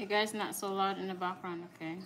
You guys not so loud in the background, okay?